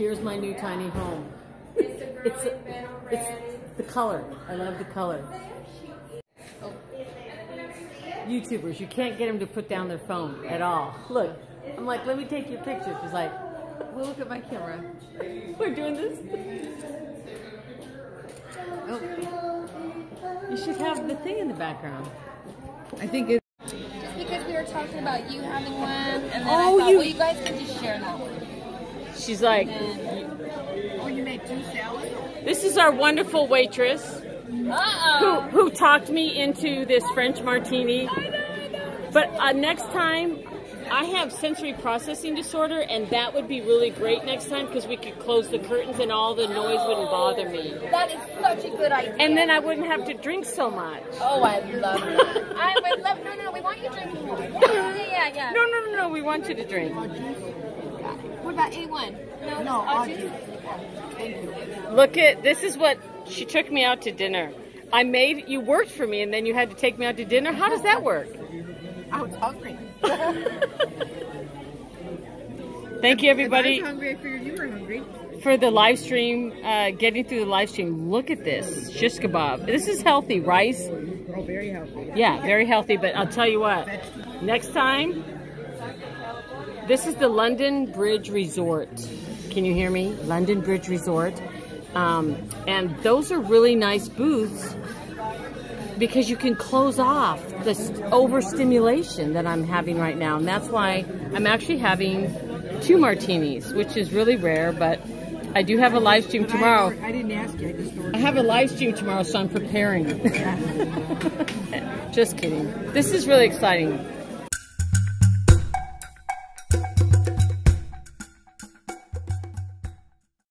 Here's my new tiny home. It's, it's the color. I love the color. Oh. YouTubers, you can't get them to put down their phone at all. Look, I'm like, let me take your picture. She's like, well, look at my camera. We're doing this. Oh. You should have the thing in the background. I think it's Just because we were talking about you having one, you- well, you guys can just share that one. She's like, Oh, you made two salads? this is our wonderful waitress who, Uh-oh. who talked me into this French martini. But uh, next time, I have sensory processing disorder, and that would be really great next time because we could close the curtains and all the noise wouldn't bother me. That is such a good idea. And then I wouldn't have to drink so much. Oh, I love that. I would love. No, no, no. We want you drinking more. Yeah, yeah, yeah. No, no, no, no. We want you to drink. What about A1? No, No, I'll I'll Look at this. Is what she took me out to dinner. I made you worked for me, and then you had to take me out to dinner. How does that work? I was hungry. Thank you, If I everybody. hungry, I figured you were hungry. for the live stream, uh, getting through the live stream. Look at this shish kebab. This is healthy rice. Oh, very healthy. Yeah, very healthy. But I'll tell you what. Next time, this is the London Bridge Resort. Can you hear me? London Bridge Resort, um, and those are really nice booths because you can close off this overstimulation that I'm having right now, and that's why I'm actually having two martinis, which is really rare, but. I do have a live stream tomorrow. I, didn't ask you. I just. I have a live stream tomorrow, so I'm preparing. Just kidding. This is really exciting.